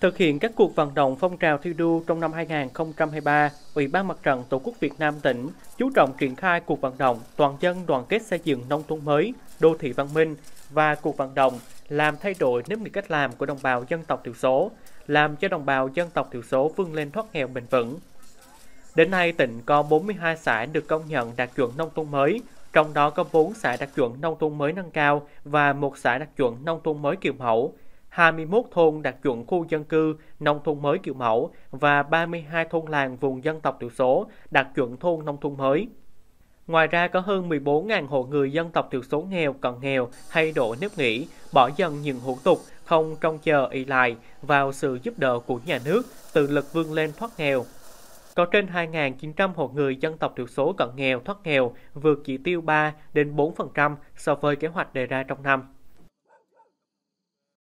Thực hiện các cuộc vận động phong trào thi đua trong năm 2023, Ủy ban Mặt trận Tổ quốc Việt Nam tỉnh chú trọng triển khai cuộc vận động toàn dân đoàn kết xây dựng nông thôn mới, đô thị văn minh và cuộc vận động làm thay đổi nếp nghĩ cách làm của đồng bào dân tộc thiểu số, làm cho đồng bào dân tộc thiểu số vươn lên thoát nghèo bền vững. Đến nay, tỉnh có 42 xã được công nhận đạt chuẩn nông thôn mới, trong đó có 4 xã đạt chuẩn nông thôn mới nâng cao và một xã đạt chuẩn nông thôn mới kiểu mẫu, 21 thôn đạt chuẩn khu dân cư nông thôn mới kiểu mẫu và 32 thôn làng vùng dân tộc thiểu số đạt chuẩn thôn nông thôn mới. Ngoài ra có hơn 14.000 hộ người dân tộc thiểu số nghèo còn nghèo thay đổi nếp nghĩ, bỏ dần những hủ tục, không trông chờ ý lại vào sự giúp đỡ của nhà nước, tự lực vươn lên thoát nghèo. Có trên 2.900 hộ người dân tộc thiểu số cận nghèo thoát nghèo vượt chỉ tiêu 3 đến 4% so với kế hoạch đề ra trong năm.